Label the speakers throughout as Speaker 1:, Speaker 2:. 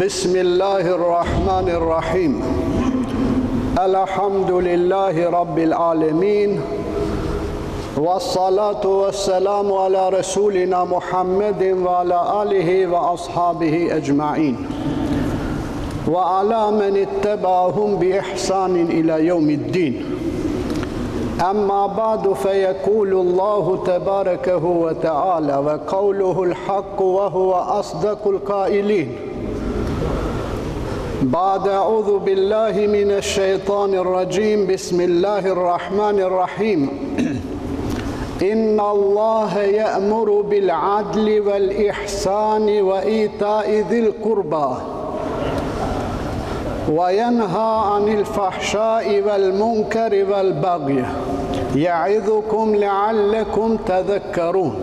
Speaker 1: بسم الله الرحمن الرحيم الحمد لله رب العالمين والصلاة والسلام على رسولنا محمد وعلى آله وأصحابه أجمعين وعلى من اتبعهم بإحسان إلى يوم الدين أما بعد فيقول الله تبارك وتعالى وقوله الحق وهو أصدق القائلين بعد أعوذ بالله من الشيطان الرجيم بسم الله الرحمن الرحيم إن الله يأمر بالعدل والإحسان وإيتاء ذي القربى وينهى عن الفحشاء والمنكر والبغي يعظكم لعلكم تذكرون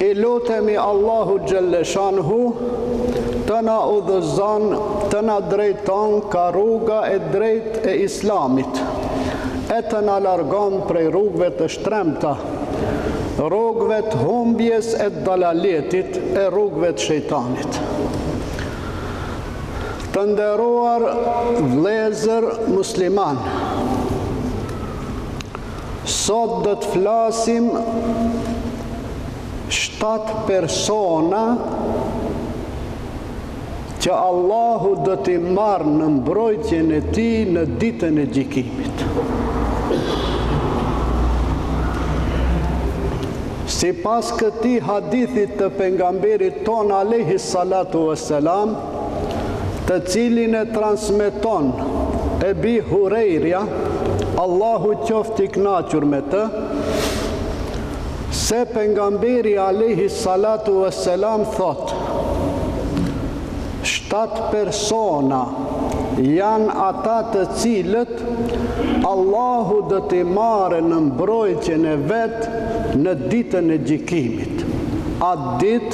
Speaker 1: I lutemi Allahut xhelle shanuhu të na udhëzon të na drejton ka rruga e drejt e Islamit e të na largon prej rrugëve të shtremta rrugëve të humbjes e dalaletit e rrugëve të shejtanit Të nderuar vlezër musliman Sot do të flasim shtatë persona që Allahu do t'i marrë në mbrojtjen e tij në ditën e gjykimit. Sipas këtij hadithit të pejgamberit tonë alejhi salatu ves selam, të cilin e transmeton Ebi Hurejrja, Allahu qoftë i kënaqur me të, se pejgamberi alejhi salatu ves selam thotë, Shtatë persona janë ata të cilët Allahu do t'i marrë në mbrojtjen e vet në ditën e gjykimit. At ditë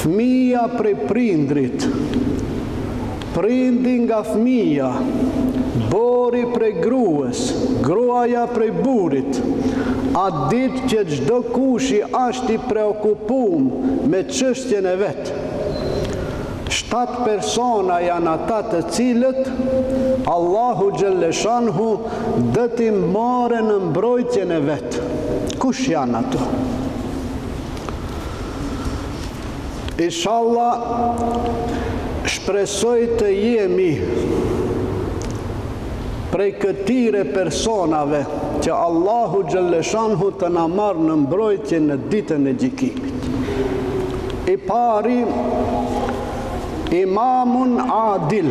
Speaker 1: Fëmija prej prindrit, prindi nga fëmija, burri prej grues, gruaja prej burrit, atë ditë që çdokushi asht i preokupum me çështjen e vet. Shtatë persona janë ata të cilët Allahu xhelle shanuhu do t'i marrë në mbrojtjen e vet. Kush janë ato? Inshalla shpresoj të jemi prej këtyre personave që Allahu xhelle shanuhu të na marrë në mbrojtje në ditën e gjykimit. I pari, imamun adil,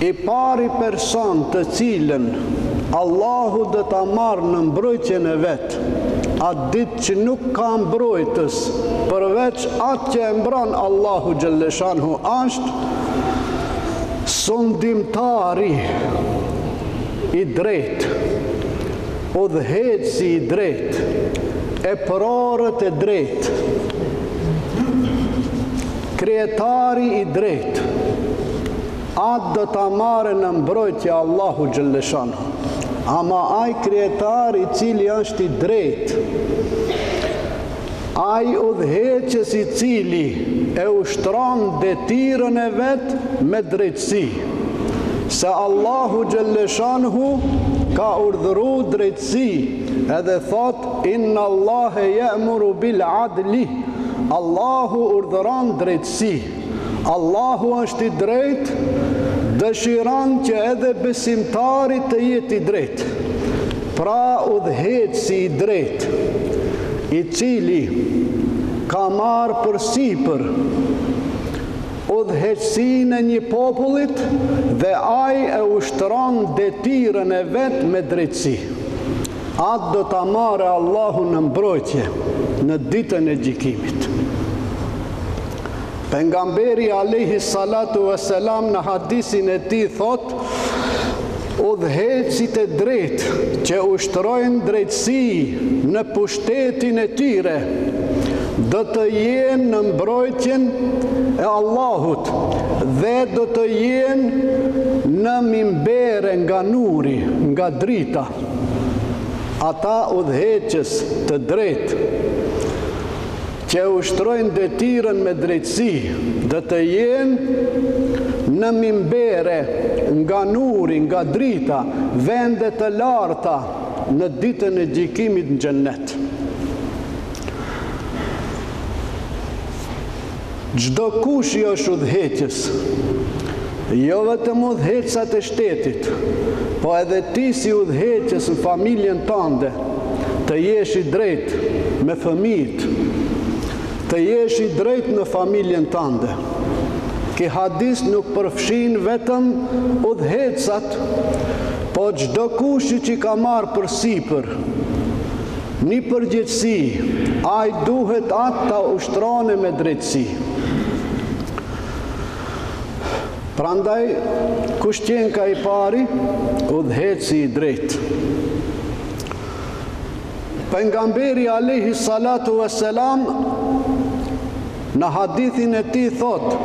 Speaker 1: i pari person të cilin Allahu do ta marrë në mbrojtjen e vet, Atë ditë që nuk ka mbrojtës përveç atë që e mbron Allahu xhelle shanuhu ashtë sundimtari i drejt, udhëheqësi i drejt, eprorët e drejt, kryetari i drejt, Atë do ta marrë në mbrojtje Allahu xhelleshanhu. Ama ai kryetar i cili është i drejtë, ai udhëheqës i cili e ushtron detyrën e vet me drejtësi, se Allahu xhelleshanhu ka urdhëru drejtësi, edhe thotë innallahe je'muru bil adli, Allahu urdhëron drejtësi. Allahu është i drejtë, dëshiron që edhe besimtari të jetë i drejtë. Pra udhëheqësi i drejtë, i cili ka marrë përsipër udhëheqësinë e një popullit dhe ai e ushtron detyrën e vet me drejtësi. Atë do ta marrë Allahu në mbrojtje në ditën e gjykimit. Pejgamberi alejhi salatu ve selam në hadisin e tij thotë, udhëheqësit e drejtë që ushtrojnë drejtësi në pushtetin e tyre, do të jenë në mbrojtjen e Allahut dhe do të jenë në mimbere nga nuri, nga drita. Ata udhëheqës të drejtë, që e ushtrojnë detyrën me drejtësi do të jenë në mimbere nga nuri, nga drita, vende të larta në ditën e gjykimit në Xhennet. Çdokush i është udhëheqës. Jo vetëm udhëheqësat e shtetit, po edhe ti si udhëheqës në familjen tande, të jesh i drejtë me fëmijtë, të jesh i drejtë në familjen tande. Ky hadis nuk përfshin vetëm udhëheqësat, po çdokushi që ka marrë përsipër një përgjegjësi, ai duhet atë ta ushtrone me drejtësi. Prandaj, kush qenka i pari udhëheqësi i drejtë? Pejgamberi alejhi salatu ve selam në hadithin e tij thotë,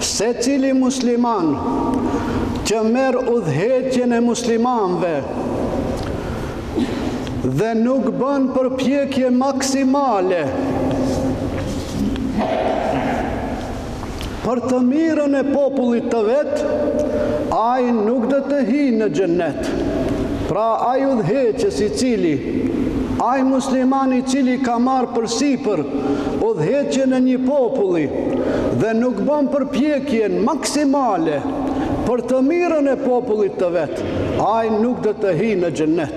Speaker 1: Secili musliman që merr udhëheqjen e muslimanëve dhe nuk bën përpjekje maksimale për të mirën e popullit të vet, ai nuk do të hyjë në xhennet. Pra ai udhëheqës i cili ai muslimani i cili ka marrë përsipër udhëheqjen e një populli dhe nuk bën përpjekjen maksimale për të mirën e popullit të vet, ai nuk do të hyjë në xhennet.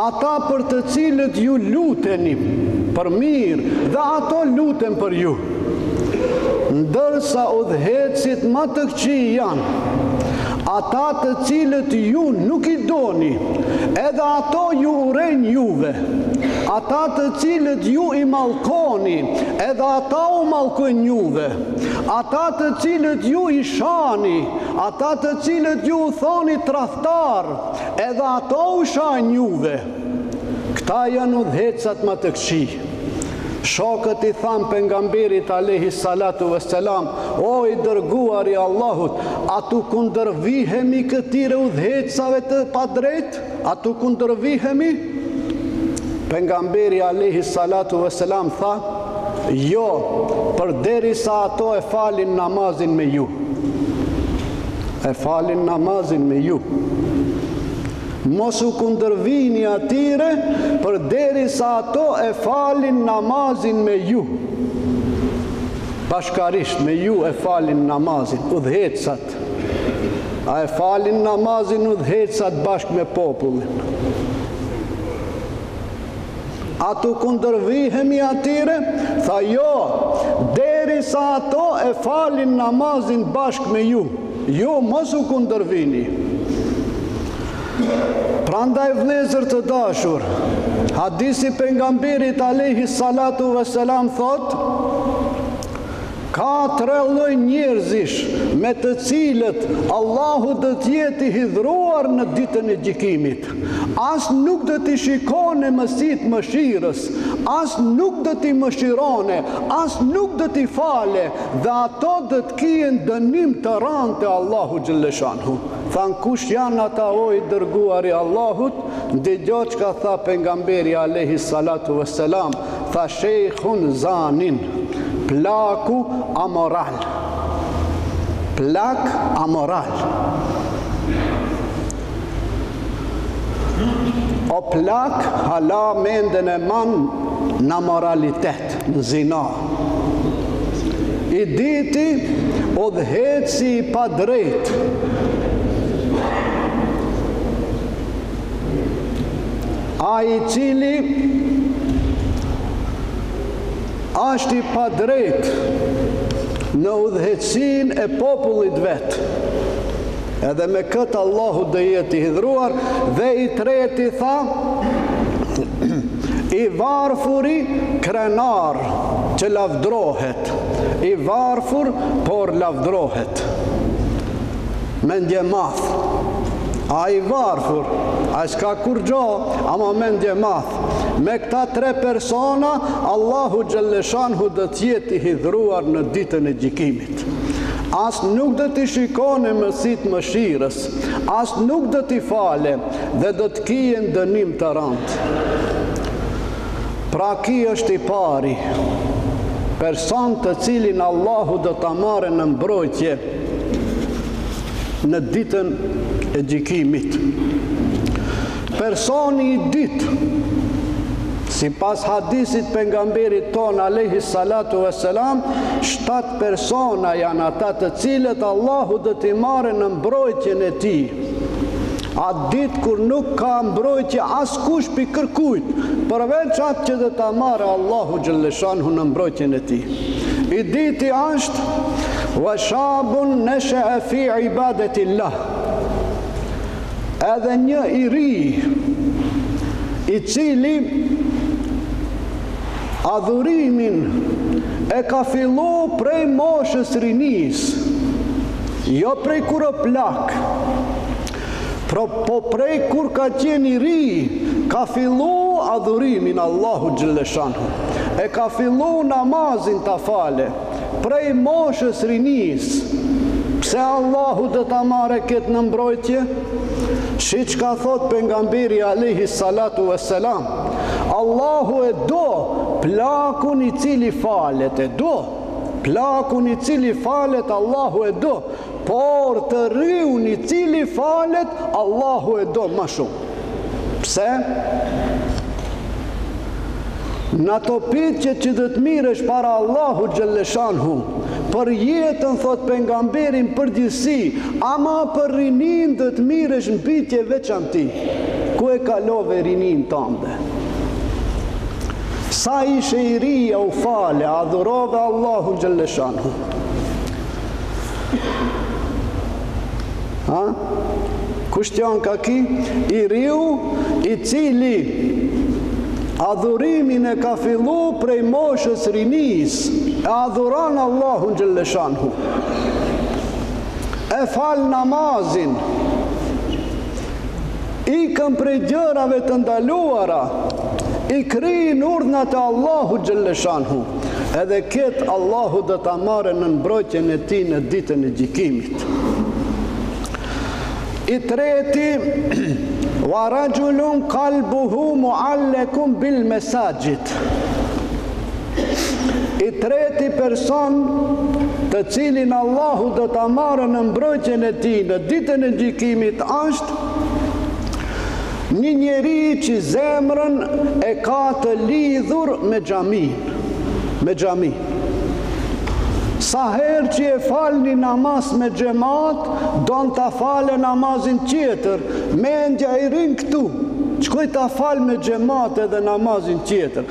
Speaker 1: Ata për të cilët ju luteni për mirë dhe ato luten për ju. Ndërsa udhëheqësit më të këqij janë ata të cilët ju nuk i doni, edhe ato ju urrejnë juve. Ata të cilët ju i mallkoni, edhe ata u mallkojnë juve. Ata të cilët ju i shani, ata të cilët ju u thoni tradhtar, Edhe ato u shajnë juve. Këta janë udhëheqësat më të këqij. Shokët i thanë pejgamberit alejhi salatu ve selam, o i dërguari i Allahut, a t'u kundërvihemi këtyre udhëheqësave të padrejtë? A t'u kundërvihemi? Pejgamberi alejhi salatu ve selam tha, jo, përderisa ato e falin namazin me ju. e falin namazin me ju. Mos u kundërvini atyre përderisa ato e falin namazin me ju. Bashkërisht me ju e falin namazin, u dhecat. A e falin namazin u dhecat bashkë me popullin. A t'u kundërvihemi atyre? Tha, Jo, derisa ato e falin namazin bashkë me ju. Jo, mos u kundërvini. Prandaj vëllezër të dashur, hadisi i pejgamberit alejhi salatu ve selam thotë, ka tre lloj njerëzish me të cilët Allahu do të jetë i hidhëruar në ditën e gjykimit. As nuk do t'i shikone me syt e mëshirës, as nuk do t'i mëshirone, as nuk do t'i fale, dhe ato do t'kenë dënim të randë te Allahu xhele shanuhu. Thanë, kush janë ata o i dërguari i Allahut, ndëgjo çka tha pejgamberi alejhi salatu ve selam, tha shejhun zanin, plaku amoral. Plak amoral. O plak hala mendjen e man n'amoralitet në zina. I diti udhëheqësi i padrejtë. Ai i cili ashtë i padrejtë në udhëheqësinë e popullit vetë. Edhe me këtë Allahu do jetë i hidhëruar dhe i treti tha i varfuri krenar që lavdrohet i varfur por lavdrohet mendjemadh a i varfur ai s'ka kurgjo ama mendjemadh me këta tre persona Allahu xhelleshanhu do të jetë i hidhëruar në ditën e gjikimit as nuk do t'i shikone me sytë e mëshirës, as nuk do t'i fale dhe do të kenë dënim të rëndë. Pra ki është i pari, person të cilin Allahu do ta marre në mbrojtje në ditën e gjykimit. Personi i dytë, Sipas hadithit pejgamberit tonë alejhi salatu ve selam, shtatë persona janë ata të cilët Allahu do t'i marrë në mbrojtjen e tij. Atë ditë kur nuk ka mbrojtje askush pi kërkujt, përveç atë që do ta marrë Allahu xhelleshanhu në mbrojtjen e tij. I dyti është wa shabun nasha'a fi ibadatillah. Edhe një i ri, i cili adhurimin e ka fillu prej moshës rinisë, jo prej kur o plak, pro po prej kur ka qenë i ri, ka fillu adhurimin Allahu xhelleshanhu, e ka fillu namazin ta fale, Prej moshës rinisë, pse Allahu do ta marre këtë në mbrojtje? Siç ka thënë pejgamberi alejhi salatu ve selam, Allahu e do plakun i cili falet, e do plakun i cili falet Allahu e do, Por të riun i cili falet Allahu e do ma shumë. Pse? Në ato pitjet që do të mirresh para Allahu xhelleshanhu, për jetën thotë pejgamberi në përgjithësi, ama për rininë do të mirresh në pitje veçanti, ku e kalove rininë tande. Sa ishe i ri a u fale, adhurove Allahu xhelleshanhu. Ha? Kush është ky? I riu i cili adhurimin e ka fillu prej moshës rinisë e adhuron Allahun xhelleshanhu. E fal namazin, ikën prej gjërave të ndaluara, i kryn urdhnat e Allahut xhelleshanhu. Edhe këtë Allahu do ta marrë në mbrojtjen e tij në ditën e gjykimit. I treti wa rajulun qalbuhu muallakun bil masajid. I treti person të cilin Allahu do ta marrë në mbrojtjen e tij në ditën e gjykimit është Një njeri që zemrën e ka të lidhur me xhami, me xhaminë. Sa herë që e fal një namaz me xhemat, don ta falë namazin tjetër, mendja i rrin këtu. Shkoj ta fal me xhemat edhe namazin tjetër.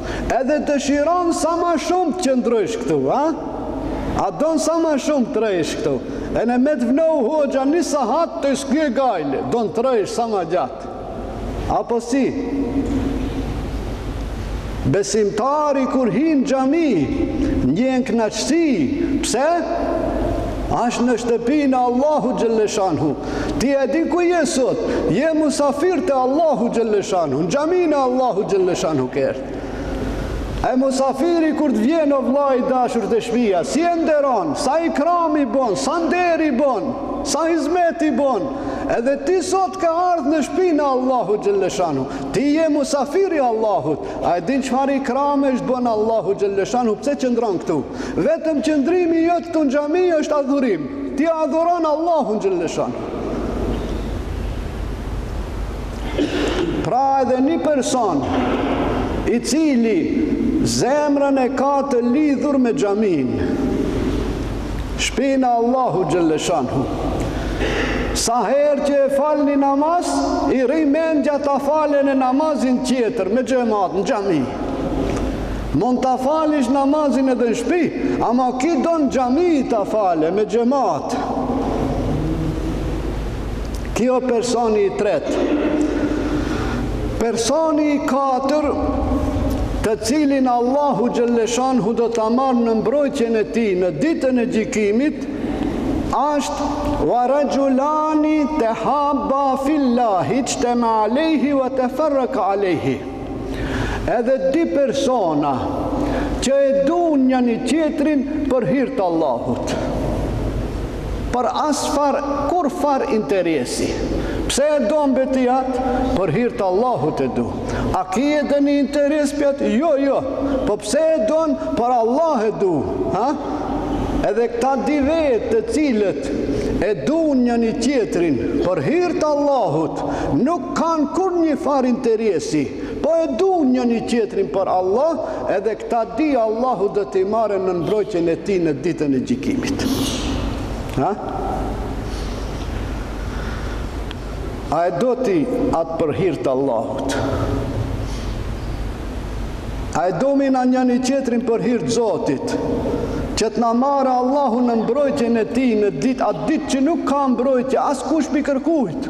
Speaker 1: Edhe dëshiron sa ma shumë të qëndrojsh këtu, a? A don sa ma shumë të rrijsh këtu? Ene me të vnu hoxha një sahat ti s'ke gajle, don të rrijsh sa ma gjatë. Apo si? Besimtari kur hin në xhami, ndjen kënaqësi. Pse? Ashtë në shtëpinë e Allahut xhelleshanhu. Ti e di ku je sot, je musafir te Allahu xhelleshanhu, në xhaminë e Allahu xhelleshanhu kështu. E musafiri kur të vjen o vlla i dashur te shpia, si e nderon, sa ikram i bon, sa nder i bon, sa izmet i bon, edhe ti sot ka ardhë në shpinë e Allahu xhelleshanhu, ti je musafir i Allahut, A e din çfarë ikramesh t'bon Allahu xhelleshanhu pse qëndron këtu? Vetëm qëndrimi jot këtu në xhami është adhurim. Ti adhuron Allahun xhelleshanhu. Pra edhe një person i cili zemrën e ka të lidhur me xhaminë. Shpinë e Allahu xhelleshanhu. Sa herë që e fal një namaz, i rri mendja ta fale ene namazin tjetër, me xhemat, në xhami. Mund ta falish namazin edhe në shpi, ama ki don në xhami ta fale, me xhemat. Kjo personi i tretë. Personi i katër, të cilin Allahu Xhelleshanuhu do ta marrë në mbrojtjen e tij në ditën e gjikimit, ashtë ve raxhulani tehabba fillahi ixhtemea alejhi ve teferreka alejhi. Edhe dy persona që e dun njani-tjetrin për hir të Allahut. Për asfarë kurrfarë interesi Pse e don be ti atë Për hir të Allahut e du A ki ndonjë interes pi atij Jo jo Po pse e don Për Allah e du Ha Edhe këta dy vetë të cilët e dun njani-tjetrin për hir të Allahut nuk kanë kurrnjëfarë interesi Po e dun njëni-tjetrin për Allah, edhe këta dy Allahu do t'i marrë në mbrojtjen e tij në ditën e gjikimit. Ha? A e do ti atë për hir të Allahut? A e dumi na njëni-tjetrin për hir të Zotit? Që të na marrë Allahu në mbrojtjen e tij në ditë, atë ditë që nuk ka mbrojtje, askush pi kërkujt.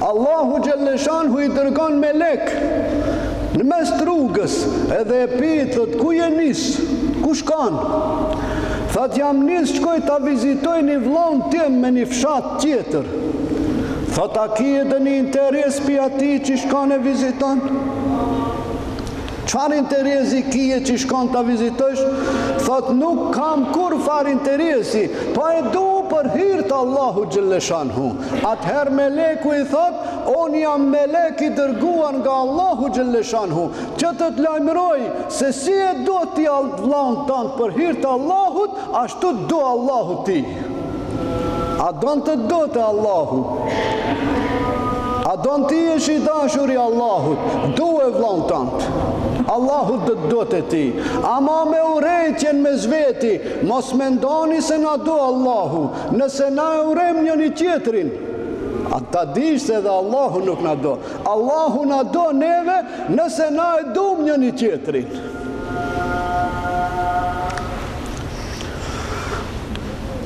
Speaker 1: Allahu Xhelleshanuhu i dërgon melek në mes të rrugës edhe e pitët ku je nis, ku shkon? Thotë jam nis shkoj ta vizitoj një vllan tim me një fshat tjetër. Thotë a ki ndonjë interes pi atij që shkon e viziton? Çfarë interesi kije që shkon ta vizitojsh? Thotë nuk kam kurrfarë interesi, po e du për hir të Allahut Xhelleshanuhu. Atëherë meleku i thotë, unë jam melek i dërguar nga Allahu Xhelleshanuhu, që të të lajmëroj se si e do ti atë vllaun tand për hir të Allahut, ashtu të do Allahu ty. A don të dote Allahu? A don të jesh i dashur i Allahut? Duje vllan tënd. Allahu do të dote ty. Ama me urrejtjen mes veti, mos mendoni se na do Allahu. Nëse na e urrejmë njoni-tjetrin, a ta dish se edhe Allahu nuk na do. Allahu na do neve nëse na e dum njoni-tjetrin.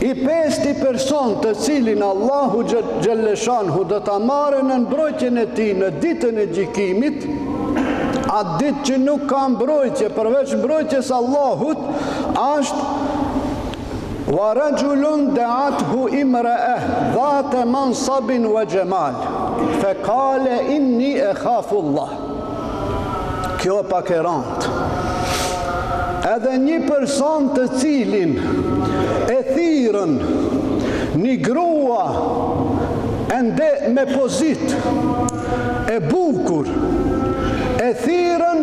Speaker 1: I pesti person të cilin Allahu Xhelleshanuhu do ta marrë në mbrojtjen e tij në ditën e gjikimit, atë ditë që nuk ka mbrojtje përveç mbrojtjes Allahut, ashtë ve raxhulun deat'hu imree dhate mansabin ve xhemal, fe kale inni ehafu Allah. Kjo e pak e rantë. Edhe një person të cilin e thirën një grua ende me pozit e bukur e thirën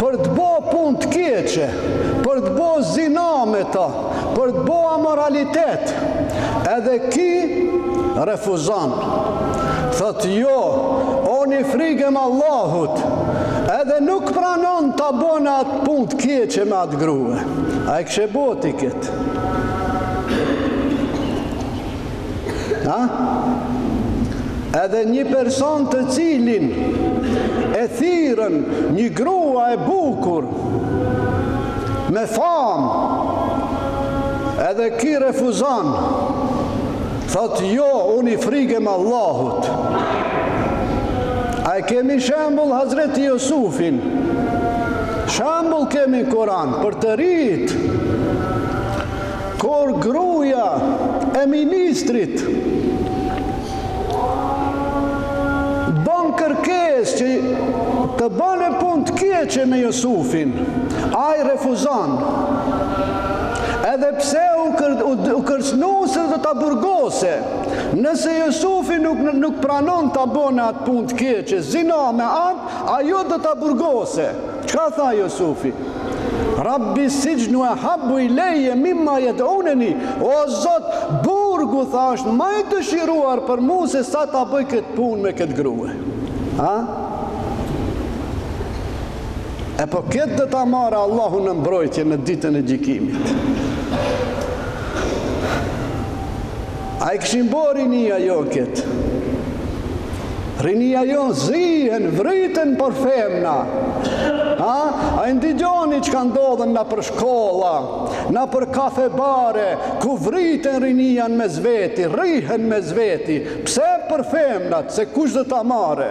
Speaker 1: për të bo pun të keqe, për të bo zina me ta,. Për të bo amoralitet edhe ki refuzon. Thot jo, un i frigem Allahut. Edhe nuk pranon ta bone atë punë të keqe me atë grue. A e kishe bo ti këtë? Ha? Edhe një person të cilin e thirën një grua e bukur me famë edhe ki refuzon thot jo unë i frigem Allahut a e kemi shembul Hazreti Jusufin shembul kemi Kuran për të rritë Kur gruaja e ministrit bon kërkesë që të bone punë të keqe me Jusufin, ai refuzon. Edhe pse u, kër, u, u kërcënu se do ta burgose, nëse Jusufi nuk, nuk pranon ta bone atë punë të keqe, zina me atë, ajo do ta burgose. Çka tha Jusufi? Rabbi sijnu ahabbu ileyye mimma yed'uneni, O Zot, burgu, tha, është ma i dëshiruar për mu se sa ta bëj këtë punë me këtë grue. A? Epo këtë do ta marrë Allahu në mbrojtje në ditën e gjikimit. A e kishin bo rinia jonë ket? Rinia jonë zihen, vriten për femna. A, a e ndigjoni çka ndodhin nëpër shkolla, nëpër kafe bare, ku vriten rinia në mes veti, rrihen mes veti. Pse për femnat, se kush do ta marre?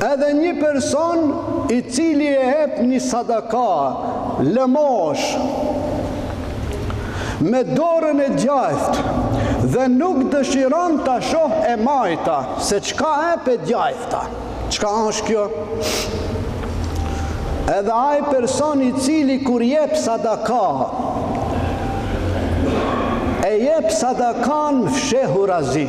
Speaker 1: Edhe një person i cili e ep një sadaka, lëmosh, me dorën e djathtë dhe nuk dëshiron ta shoh e majta se çka ep e djathta, çka është kjo? Edhe ai person i cili kur jep sadaka, e jep sadakan fshehurazi.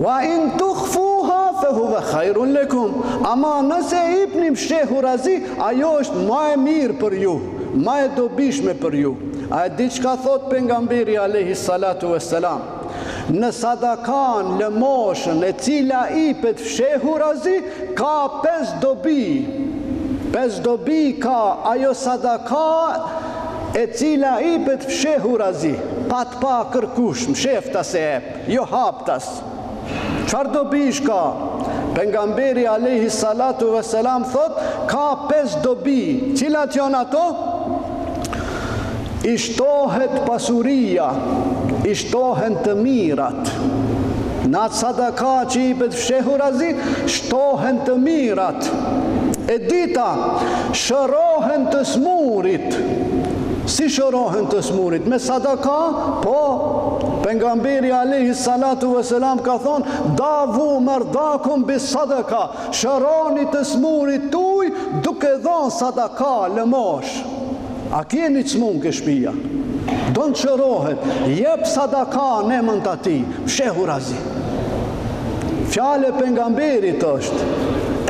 Speaker 1: Wa in tukhfuha fa huwa khairun lakum, ama nëse e jepni fshehurazi, ajo është ma e mirë për ju, ma e dobishme për ju. A e di çka thotë Pejgamberi alejhi salatu ue selam? Në sadakanë, lëmoshën, e cila ipet fshehurazi, ka pesë dobi, pesë dobi ka ajo sadaka e cila ipet fshehurazi, pa të pa kërkush, msheftas e jep. Jo haptas. Çfarë dobish ka? Pejgamberi alejhi salatu ve selam thotë, ka pesë dobi. Cilat janë ato? I shtohet pasuria, i shtohen të mirat. Në atë sadaka që ipet fshehurazi, shtohen të mirat. E dyta, shërohen të smurit. Si shërohen të smurit? Me sadaka? Po, pejgamberi alejhi salatu ve selam ka thonë, davu merdakum bi sadaka, shëroni të smurit tuaj duke dhonë sadaka, lëmoshë. A ke ni të smunë ke shpia? Don të shërohet, jep sadaka në emën të atij, fshehurazi. Fjala e pejgamberit është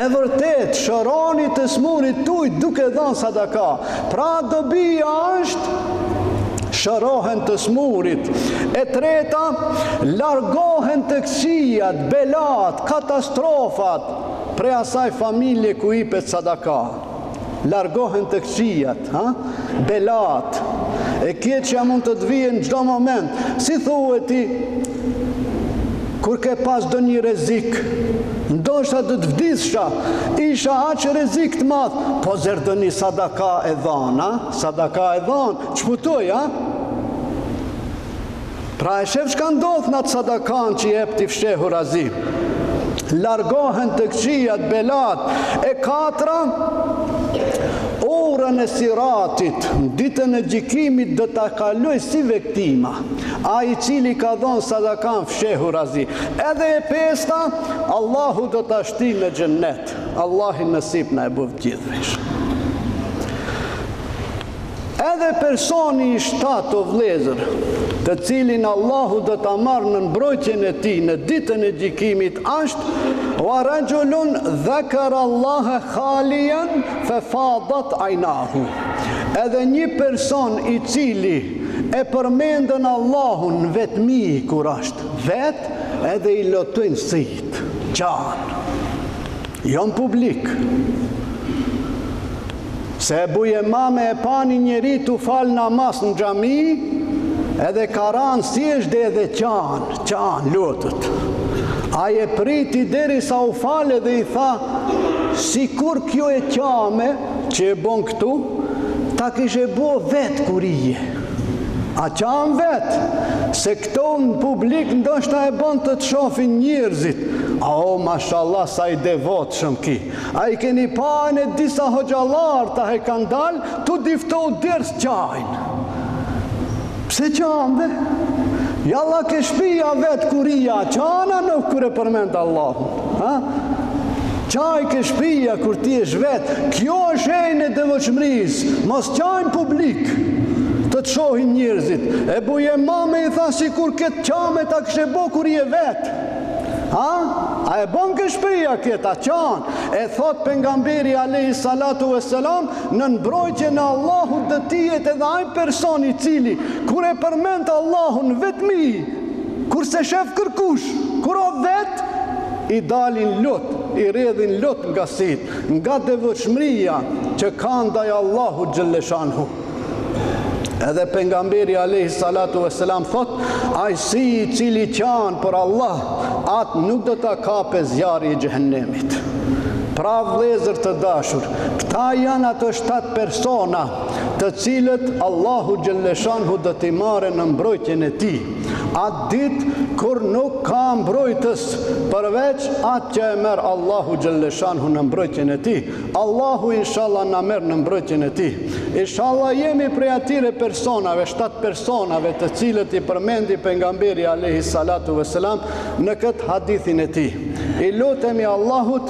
Speaker 1: e vërtetë, shëroni të smurit tuaj duke dhonë sadaka, Pra dobia është shërohen të smurit. E treta, largohen të këqijat, belat, katastrofat prej asaj familje ku ipet sadaka. Largohen të këqijat, ha? belat, e keqja mund të të vijë në çdo moment. Si thue ti, kur ke pas ndonjë rrezik, Ndoshta do të vdisësha, isha aq n'rrezik të madh, po zerdëni sadaka e dhanë, a? Sadaka e dhanë, shpëtoi, a? Pra e shef çka ndodh në atë sadakan që jep ti fshehurazi. Largohen të këqijat, belat, e katra, urën e siratit, në ditën e gjykimit do ta kalojë si vetëtima ai i cili ka dhonë sadakan fshehurazi. Edhe e pesta, Allahu do ta shtijë në xhennet. Allahi nasip na e bëftë gjithve. Edhe personi i shtatë o vllezër, të cilin Allahu do ta marrë në mbrojtjen e tij në ditën e gjykimit ashtë wa rajulun dhakara Allah khalian fa fadat aynahu. Edhe një person i cili E përmendën Allahun në vetmi kur asht vet edhe i lotojnë sytë, qan. Jo në publik. Se Ebu Umame e pa një njeri tu falë namaz në xhami, edhe ka ranë sexhde edhe qan, qan, lotët. Ai e priti derisa u fal edhe i tha, sikur kjo e qame, që e bon këtu, ta kishe bo vetë kur je. A qan vetë, se këto në publik ndoshta e bon të të shofin njerëzit. A o, mashallah, sa i devotshëm ky. A i keni pa ene disa hoxhallarë tash kanë dalë, tu diftu ders qajnë. Pse qan be? Jalla ke shpia vetë kur je, a qan a nuk kur e përmend Allahun. Ha? Qaj ke shpia kur të jesh vet, kjo është shenjë e devotshmërisë, mos qaj në publik, të të shohin njerëzit. Ebu Umame i tha sikur këtë qame ta kishe bo kur je vetë. Ha? A e bon ke shpia këtë, a qan? E thotë pejgamberi alejhi salatu vesselam, Nën mbrojtjen e Allahut do të jetë edhe ai person i cili kur e përmend Allahun vetmi kur s'e shef kërkush, kur o vet i dalin lot, i rrjedhin lot nga sytë, nga devotshmëria që ka ndaj Allahut xhelleshanhu. Edhe pejgamberi alejhi salatu vesselam thotë, ai sy i cili qan për Allah, atë nuk do ta kapë zjarri i xhehenemit. Pra vëllezër të dashur, Këta janë ato shtatë persona të cilët Allahu xhelleshanhu do t'i marrë në mbrojtjen e tij. Atë ditë kur nuk ka mbrojtës përveç atë që e merr Allahu xhelleshanhu në mbrojtjen e tij. Allahu inshallah na merr në mbrojtjen e tij. Inshallah jemi prej atyre personave, shtatë personave të cilët i përmendi pejgamberi alejhi salatu vesselam në këtë hadithin e tij. I lutemi Allahut